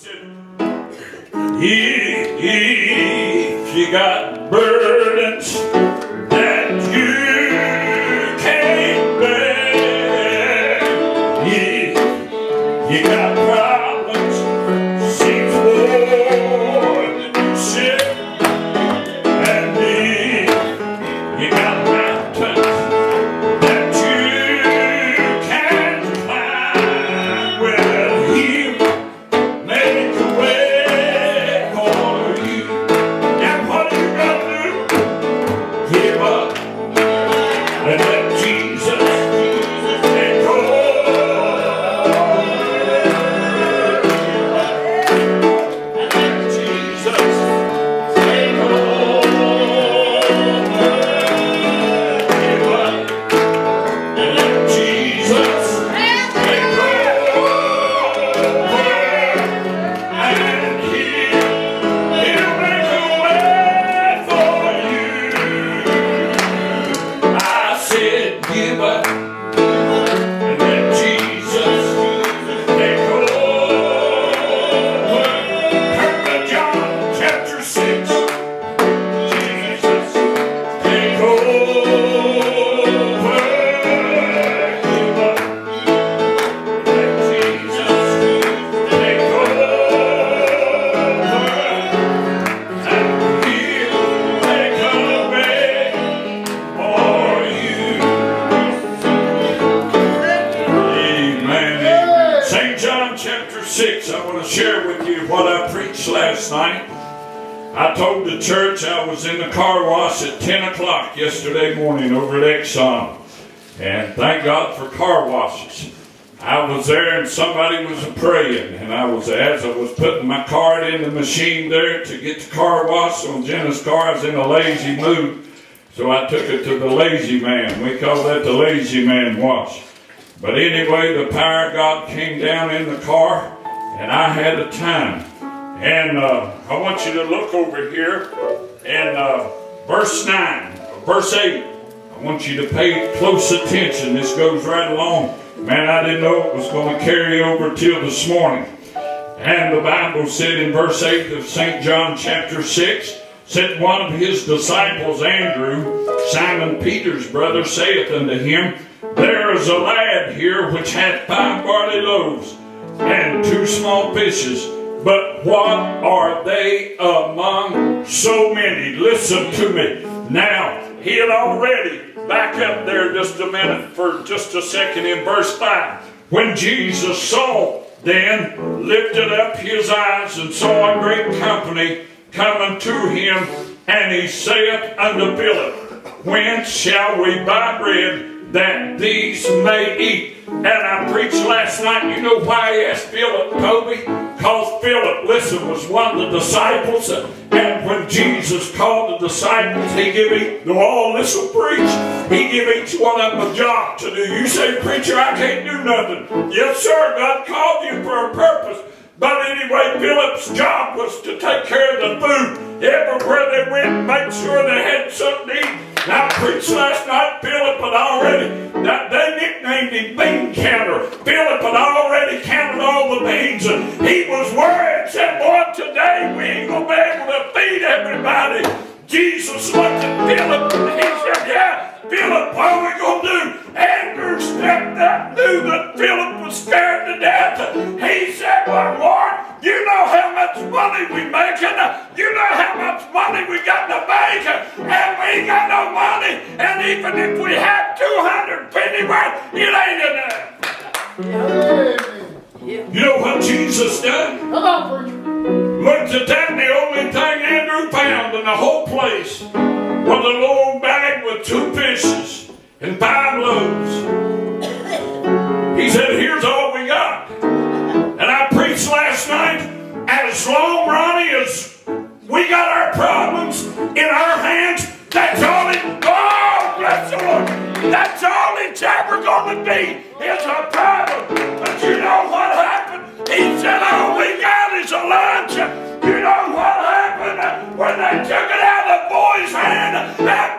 If you got burdens that you can't bear, if you got last night. I told the church I was in the car wash at 10 o'clock yesterday morning over at Exxon. And thank God for car washes. I was there and somebody was praying, and I was as I was putting my card in the machine there to get the car washed on Jenna's car. I was in a lazy mood, so I took it to the lazy man. We call that the lazy man wash. But anyway, the power of God came down in the car, and I had a time. And uh, I want you to look over here in uh, verse 9, verse 8. I want you to pay close attention. This goes right along. Man, I didn't know it was going to carry over till this morning. And the Bible said in verse 8 of St. John chapter 6, said one of his disciples, Andrew, Simon Peter's brother, saith unto him, There is a lad here which hath five barley loaves and two small fishes. But what are they among so many? Listen to me. Now, he had already, back up there just a minute for just a second in verse 5. When Jesus saw, then lifted up his eyes and saw a great company coming to him, and he saith unto Philip, Whence shall we buy bread that these may eat? And I preached last night. You know why I asked Philip, Toby? Because Philip, listen, was one of the disciples. And when Jesus called the disciples, he gave each, no, all listen, preach. He gave each one of them a job to do. You say, preacher, I can't do nothing. Yes, sir, God called you for a purpose. But anyway, Philip's job was to take care of the food. Everywhere they went, make sure they had something to eat. Now, I preached last night, Philip had already, nicknamed him Bean Counter. Philip had already counted all the beans. And he was worried, said, boy, today we ain't going to be able to feed everybody. Jesus looked at Philip much money we making. Uh, you know how much money we got in the bank. And we ain't got no money. And even if we had 200 penny worth, it ain't enough. Yeah. You know what Jesus done? Come on, preacher. Looked at that, and the only thing Andrew found in the whole place was a little bag with two fishes and five loaves. He said, Here's all as long, Ronnie, as we got our problems in our hands, that's all it, oh, bless the Lord, that's all it's ever going to be is a problem. But you know what happened? He said, all we got is a lunch. You know what happened when they took it out of the boy's hand